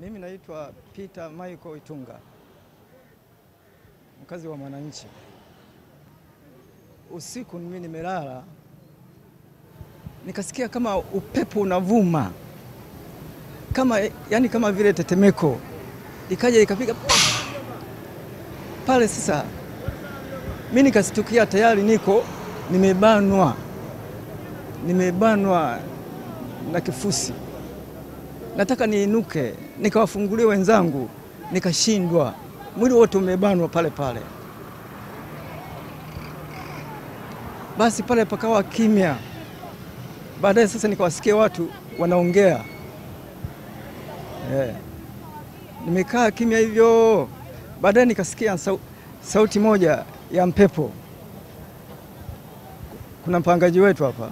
Mimi naitwa Peter Michael Itunga, mkazi wa Mwananchi. Usiku mimi nimelala, nikasikia kama upepo unavuma kama, yani kama vile tetemeko, ikaja ikapiga pale. Sasa mimi nikasitukia tayari niko nimebanwa, nimebanwa na kifusi nataka niinuke nikawafungulie wenzangu, nikashindwa. Mwili wote umebanwa pale pale. Basi pale pakawa kimya. Baadaye sasa nikawasikia watu wanaongea yeah. Nimekaa kimya hivyo, baadaye nikasikia sauti moja ya mpepo. Kuna mpangaji wetu hapa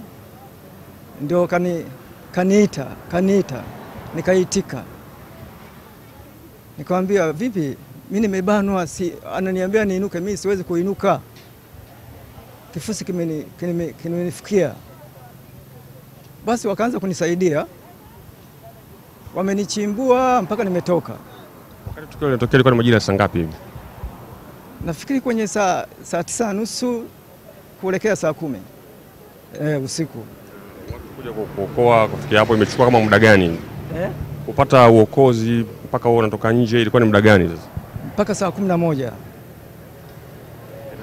ndio kani, kaniita kaniita nikaitika, nikamwambia vipi, mi nimebanwa, si ananiambia niinuke, mi siwezi kuinuka, kifusi kimenifikia. Basi wakaanza kunisaidia, wamenichimbua mpaka nimetoka. Wakati tukio linatokea ilikuwa ni majira ya saa ngapi hivi? Nafikiri kwenye saa, saa tisa na nusu kuelekea saa kumi e, usiku Kuja kuokoa kufikia hapo imechukua kama muda gani? E, Kupata uokozi mpaka wewe unatoka nje ilikuwa ni muda gani sasa? mpaka saa kumi na moja.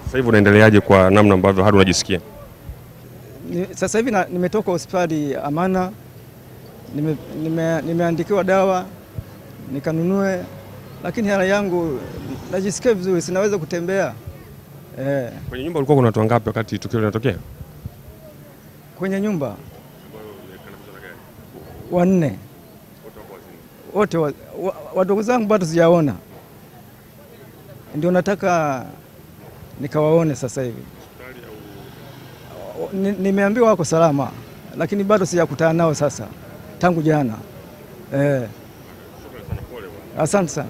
Sasa hivi unaendeleaje kwa namna ambavyo hadi unajisikia? Ni- Sasa hivi nimetoka hospitali Amana, nime, nime, nimeandikiwa dawa nikanunue, lakini hali yangu najisikia vizuri, sinaweza kutembea eh, Kwenye nyumba ulikuwa kuna watu wangapi wakati tukio linatokea? kwenye nyumba wanne wote wa- wa- wadogo zangu bado sijaona, ndio nataka nikawaone sasa hivi. Nimeambiwa wako salama, lakini bado sijakutana nao sasa tangu jana eh. Asante sana.